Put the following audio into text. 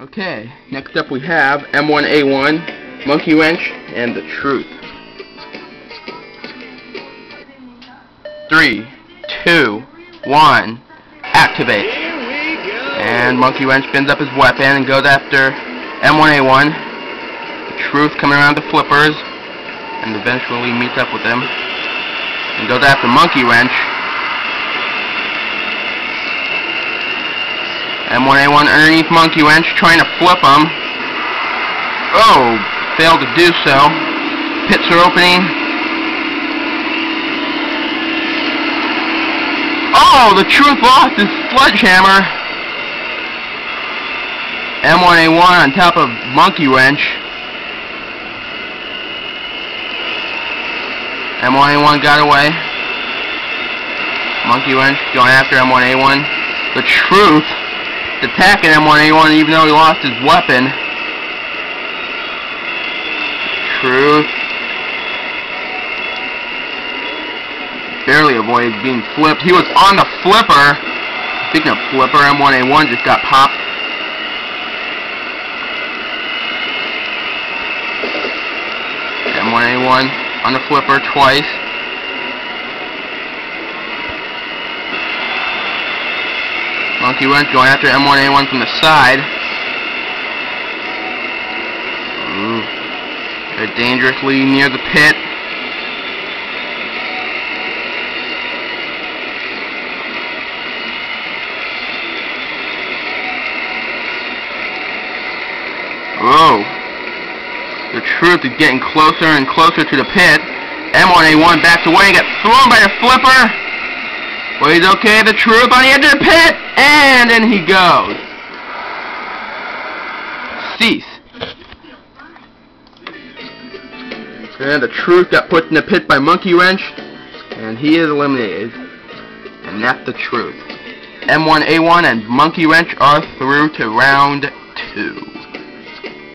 Okay, next up we have M1A1, Monkey Wrench, and the Truth. Three, two, one, activate. And Monkey Wrench spins up his weapon and goes after M1A1. The Truth coming around the flippers and eventually meets up with him and goes after Monkey Wrench. M1A1 underneath Monkey Wrench trying to flip him. Oh, failed to do so. Pits are opening. Oh, the truth lost his sledgehammer. M1A1 on top of Monkey Wrench. M1A1 got away. Monkey Wrench going after M1A1. The truth attacking M1A1 even though he lost his weapon. Truth. Barely avoided being flipped. He was on the flipper. Speaking of flipper, M1A1 just got popped. M1A1 on the flipper twice. Monkey Wrench going after M1A1 from the side. Ooh. They're dangerously near the pit. Oh. The truth is getting closer and closer to the pit. M1A1 backs away and gets thrown by the flipper. Well, he's okay, the truth on the edge of the pit, and in he goes. Cease. And the truth got put in the pit by Monkey Wrench, and he is eliminated. And that's the truth. M1A1 and Monkey Wrench are through to round two.